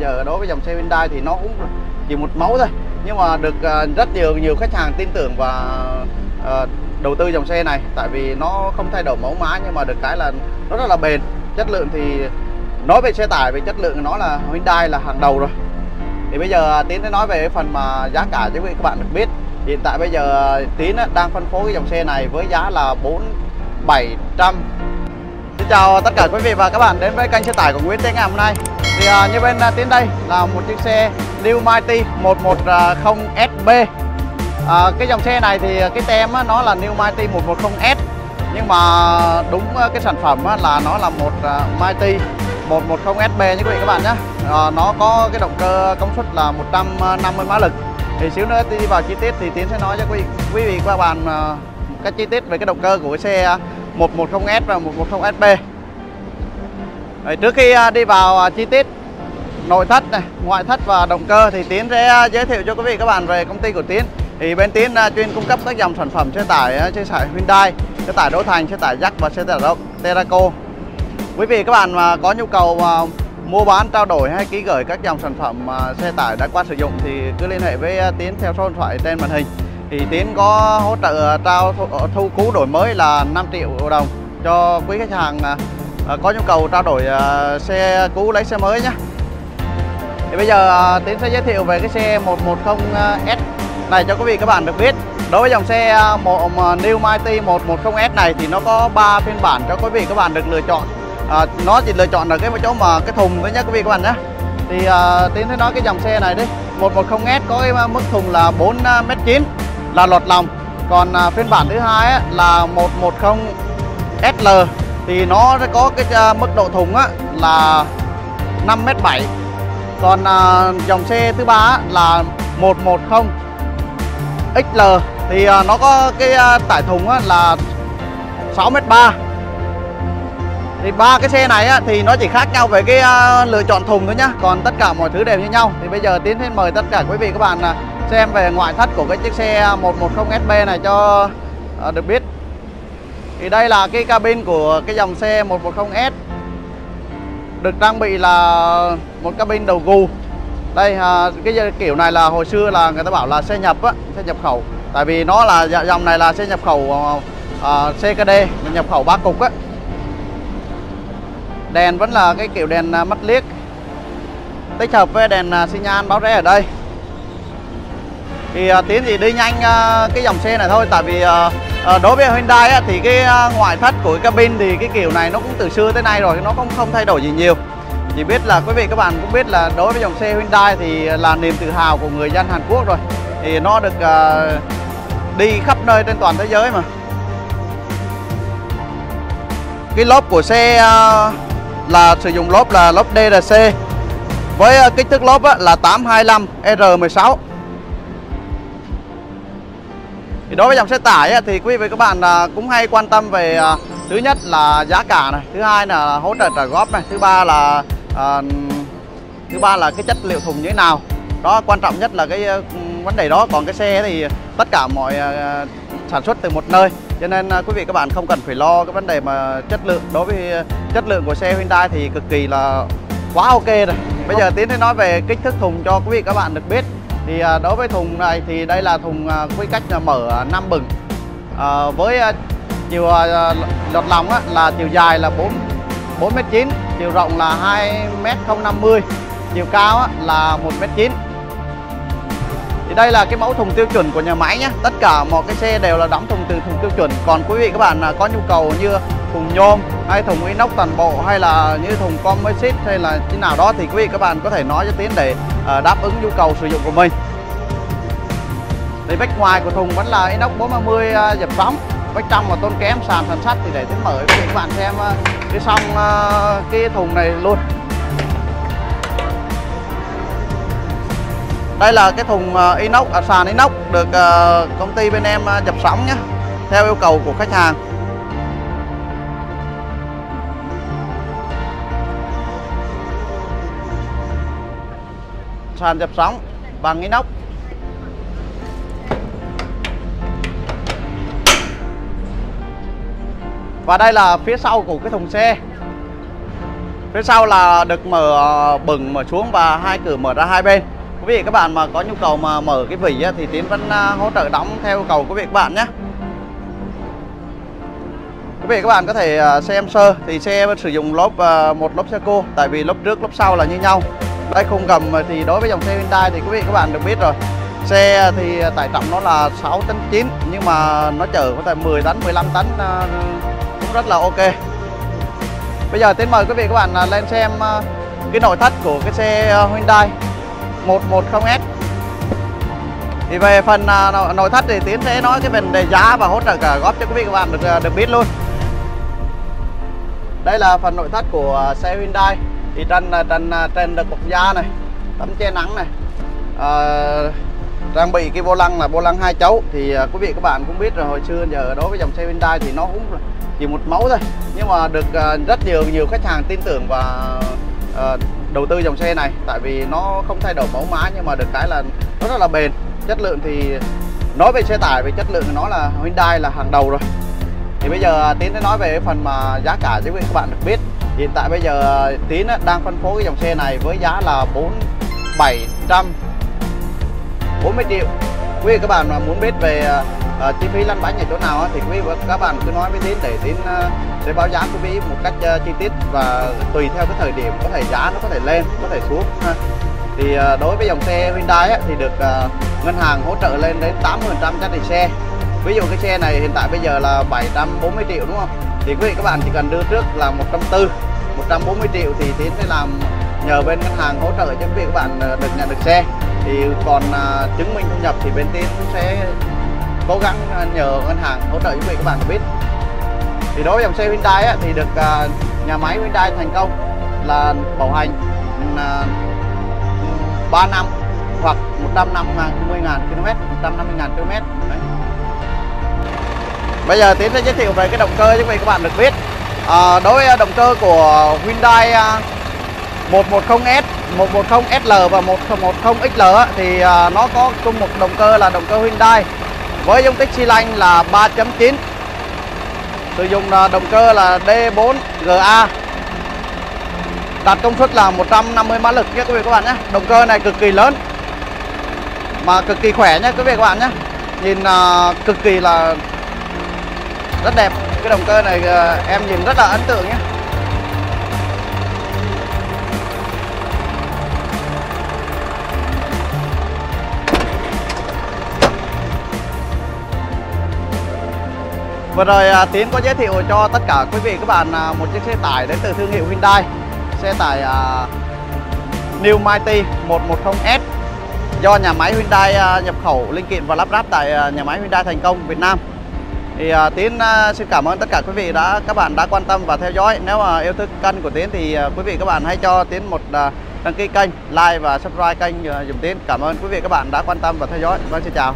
giờ đối với dòng xe Hyundai thì nó cũng chỉ một mẫu thôi. Nhưng mà được à, rất nhiều nhiều khách hàng tin tưởng và à, đầu tư dòng xe này. Tại vì nó không thay đổi mẫu mã nhưng mà được cái là nó rất là bền. Chất lượng thì, nói về xe tải về chất lượng nó là Hyundai là hàng đầu rồi. Thì bây giờ à, Tiến sẽ nói về phần mà giá cả cho quý các bạn được biết. Hiện tại bây giờ Tiến đang phân phối cái dòng xe này với giá là 4 700 chào tất cả quý vị và các bạn đến với kênh xe tải của Nguyễn Tiến ngày hôm nay. Thì uh, như bên à, uh, Tiến đây là một chiếc xe New Mighty 110SB à, cái dòng xe này thì cái tem á, nó là New Mighty 110S nhưng mà đúng à, cái sản phẩm á, là nó là một uh, Mighty 110SB như quý vị các bạn nhé à, nó có cái động cơ công suất là 150 mã lực. Thì xíu nữa đi vào chi tiết thì Tiến sẽ nói cho quý quý vị và các bạn uh, các chi tiết về cái động cơ của cái xe 110S và 110SB rồi, trước khi à, đi vào à, chi tiết nội thất này, ngoại thất và động cơ thì Tiến sẽ à, giới thiệu cho quý vị các bạn về công ty của Tiến. Thì bên Tiến chuyên cung cấp các dòng sản phẩm xe tải xe tải Hyundai xe tải Đỗ Thành xe tải Jack và xe tải Terraco quý vị các bạn mà có nhu cầu mua bán trao đổi hay ký gửi các dòng sản phẩm xe tải đã qua sử dụng thì cứ liên hệ với Tiến theo số điện thoại trên màn hình. Thì Tiến có hỗ trợ trao thu, thu cú đổi mới là 5 triệu đồng cho quý khách hàng À, có nhu cầu trao đổi à, xe cũ lấy xe mới nhé thì bây giờ à, Tiến sẽ giới thiệu về cái xe 110S này cho quý vị các bạn được biết. Đối với dòng xe một New Mighty 110S này thì nó có 3 phiên bản cho quý vị các bạn được lựa chọn. À, nó chỉ lựa chọn ở cái chỗ mà cái thùng thôi nhé quý vị các bạn nhé thì à, Tiến sẽ nói cái dòng xe này đi. 110S có cái mức thùng là 4m9 là lọt lòng. Còn à, phiên bản thứ hai là 110SL thì nó sẽ có cái à, mức độ thùng á, là 5m7 còn à, dòng xe thứ ba là 110 XL thì à, nó có cái à, tải thùng á, là 6m3 thì ba cái xe này á, thì nó chỉ khác nhau về cái à, lựa chọn thùng thôi nhá. Còn tất cả mọi thứ đều như nhau. Thì bây giờ tiến sẽ mời tất cả quý vị các bạn à, xem về ngoại thất của cái chiếc xe 110SB này cho à, được biết thì đây là cái cabin của cái dòng xe 110S được trang bị là một cabin đầu gù. Đây à, cái kiểu này là hồi xưa là người ta bảo là xe nhập á xe nhập khẩu. Tại vì nó là dạ, dòng này là xe nhập khẩu à, à CKD nhập khẩu ba cục á. Đèn vẫn là cái kiểu đèn à, mắt liếc. Tích hợp với đèn à, xi nhan báo rẽ ở đây. Thì uh, tiến thì đi nhanh uh, cái dòng xe này thôi tại vì uh, Ờ, đối với Hyundai á, thì cái à, ngoại thất của cái cabin thì cái kiểu này nó cũng từ xưa tới nay rồi nó cũng không thay đổi gì nhiều. Chỉ biết là quý vị các bạn cũng biết là đối với dòng xe Hyundai thì là niềm tự hào của người dân Hàn Quốc rồi. Thì nó được à, đi khắp nơi trên toàn thế giới mà. Cái lốp của xe à, là sử dụng lốp là lốp DRC với kích thước lốp á, là 825 R16 thì đối với dòng xe tải thì quý vị và các bạn uh, cũng hay quan tâm về uh, thứ nhất là giá cả này thứ hai là hỗ trợ trả góp này thứ ba là uh, thứ ba là cái chất liệu thùng như thế nào. Đó quan trọng nhất là cái uh, vấn đề đó. Còn cái xe thì tất cả mọi uh, sản xuất từ một nơi. Cho nên uh, quý vị các bạn không cần phải lo cái vấn đề mà chất lượng. Đối với uh, chất lượng của xe Hyundai thì cực kỳ là quá ok rồi. Bây giờ tiến sẽ nói về kích thước thùng cho quý vị các bạn được biết thì à, đối với thùng này thì đây là thùng à, quy cách mở 5 bừng. À, với à, chiều lọt lòng á, là chiều dài là 4 4m9 chiều rộng là 2m050 chiều cao á, là 1m9 thì đây là cái mẫu thùng tiêu chuẩn của nhà máy nhé tất cả mọi cái xe đều là đóng thùng từ thùng tiêu chuẩn. Còn quý vị các bạn có nhu cầu như thùng nhôm hay thùng inox toàn bộ hay là như thùng composite hay là thế nào đó thì quý vị các bạn có thể nói cho tiến để đáp ứng nhu cầu sử dụng của mình thì vách ngoài của thùng vẫn là inox 430 à, dập sóng. Vách trong mà tôn kém sàn sàn sắt thì để tiến mở cho các bạn xem à, cái xong à, cái thùng này luôn. Đây là cái thùng inox à, sàn inox được công ty bên em dập sóng nhé theo yêu cầu của khách hàng. Sàn dập sóng bằng inox. Và đây là phía sau của cái thùng xe. Phía sau là được mở ờ, bừng mở xuống và hai cửa mở ra hai bên. Quý vị, các bạn mà có nhu cầu mà mở cái vỉ thì tiến vẫn ờ, hỗ trợ đóng theo yêu cầu quý vị các bạn nhé. Quý vị các bạn có thể ờ, xem sơ thì xe sử dụng lốp một lốp xe cô tại vì lốp trước, lốp sau là như nhau. Đây, khung gầm thì đối với dòng xe Hyundai thì quý vị các bạn được biết rồi. Xe thì tải trọng nó là 6 tấn 9 nhưng mà nó chở có thể 10 tấn 15 tấn rất là ok. Bây giờ tiến mời quý vị các bạn à, lên xem à, cái nội thất của cái xe à, Hyundai 110S thì về phần nội thất thì Tiến sẽ nói cái vấn đề giá và hỗ trợ cả góp cho quý vị các bạn được được biết luôn. Đây là phần nội thất của xe Hyundai. Thì trên trên trên được bọc da này tấm che nắng này à, trang bị cái vô lăng là vô lăng hai chấu. Thì quý vị các bạn cũng biết rồi hồi xưa giờ đối với dòng xe Hyundai thì nó cũng chỉ một mẫu thôi. Nhưng mà được à, rất nhiều nhiều khách hàng tin tưởng và à, đầu tư dòng xe này. Tại vì nó không thay đổi mẫu mã nhưng mà được cái là nó rất là bền. Chất lượng thì, nói về xe tải về chất lượng thì nó là Hyundai là hàng đầu rồi. Thì bây giờ à, Tiến sẽ nói về phần mà giá cả cho các bạn được biết. Hiện tại bây giờ Tiến đang phân phối cái dòng xe này với giá là 4 740 triệu. Quý vị các bạn mà muốn biết về à, chi phí lăn bánh ở chỗ nào thì quý vị các bạn cứ nói với tín để tín ờ, để sẽ báo giá quý vị một cách uh, chi tiết và tùy theo cái thời điểm có thể giá nó có thể lên có thể xuống ha. thì uh, đối với dòng xe Hyundai ấy, thì được uh, ngân hàng hỗ trợ lên đến 80% giá trị xe. Ví dụ cái xe này hiện tại bây giờ là 740 triệu đúng không? Thì quý vị các bạn chỉ cần đưa trước là 140 140 triệu thì tiến sẽ làm nhờ bên ngân hàng hỗ trợ cho quý vị các bạn được nhận được xe. Thì còn uh, chứng minh thu nhập thì bên tiến sẽ cố gắng à, nhờ ngân hàng hỗ trợ giúp mình các bạn biết. Thì đối với dòng xe Hyundai á, thì được uh, nhà máy Hyundai thành công là bảo hành à, uh, 3 năm hoặc 150.000 km 150.000 km Đấy. Bây giờ Tiến sẽ giới thiệu về cái động cơ cho quý các bạn được biết. À, Đối với động cơ của Hyundai 110S 110SL và 110XL thì nó có chung một động cơ là động cơ Hyundai với dung tích xi lanh là 3.9 sử dụng động cơ là D4GA đạt công suất là 150 mã lực nhé quý vị các bạn nhé. Động cơ này cực kỳ lớn mà cực kỳ khỏe nhé quý vị các bạn nhé. Nhìn uh, cực kỳ là rất đẹp. Cái động cơ này uh, em nhìn rất là ấn tượng nhé. Vừa rồi à, Tiến có giới thiệu cho tất cả quý vị các bạn à, một chiếc xe tải đến từ thương hiệu Hyundai. Xe tải à, New Mighty 110S Do nhà máy Hyundai nhập khẩu linh kiện và lắp ráp tại nhà máy Hyundai Thành Công Việt Nam. Thì Tiến xin cảm ơn tất cả quý vị đã các bạn đã quan tâm và theo dõi. Nếu mà yêu thích kênh của Tiến thì quý vị các bạn hãy cho Tiến một đăng ký kênh, like và subscribe kênh uh, dùm Tiến. Cảm ơn quý vị các bạn đã quan tâm và theo dõi. Vâng xin chào.